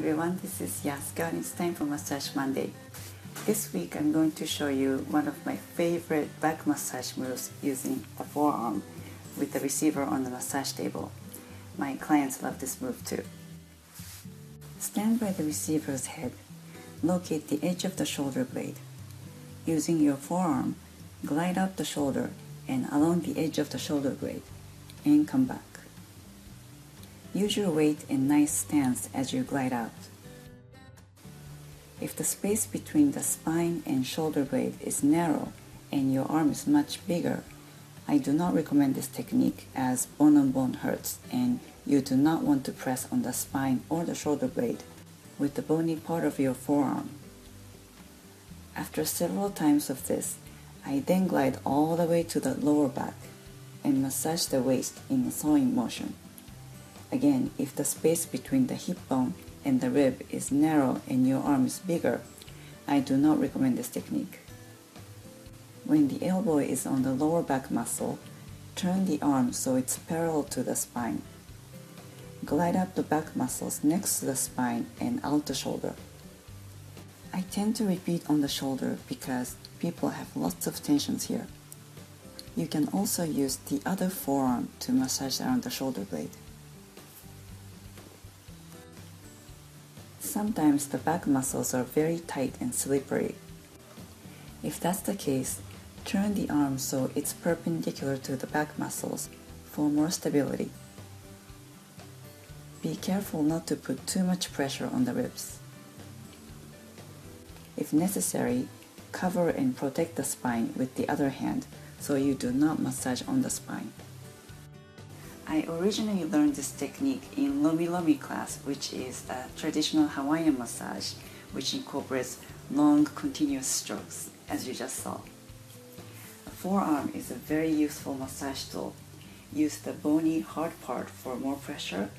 everyone, this is Yasuko and it's time for Massage Monday. This week I'm going to show you one of my favorite back massage moves using a forearm with the receiver on the massage table. My clients love this move too. Stand by the receiver's head. Locate the edge of the shoulder blade. Using your forearm, glide up the shoulder and along the edge of the shoulder blade and come back. Use your weight in nice stance as you glide out. If the space between the spine and shoulder blade is narrow and your arm is much bigger, I do not recommend this technique as bone on bone hurts and you do not want to press on the spine or the shoulder blade with the bony part of your forearm. After several times of this, I then glide all the way to the lower back and massage the waist in a sawing motion. Again, if the space between the hip bone and the rib is narrow and your arm is bigger, I do not recommend this technique. When the elbow is on the lower back muscle, turn the arm so it's parallel to the spine. Glide up the back muscles next to the spine and out the shoulder. I tend to repeat on the shoulder because people have lots of tensions here. You can also use the other forearm to massage around the shoulder blade. Sometimes the back muscles are very tight and slippery. If that's the case, turn the arm so it's perpendicular to the back muscles for more stability. Be careful not to put too much pressure on the ribs. If necessary, cover and protect the spine with the other hand so you do not massage on the spine. I originally learned this technique in Lomi Lomi class, which is a traditional Hawaiian massage which incorporates long continuous strokes, as you just saw. A forearm is a very useful massage tool. Use the bony hard part for more pressure,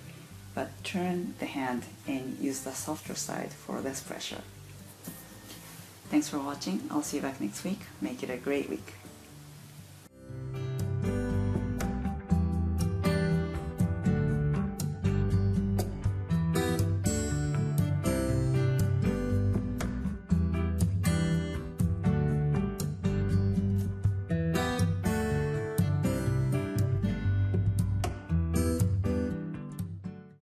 but turn the hand and use the softer side for less pressure. Thanks for watching. I'll see you back next week. Make it a great week.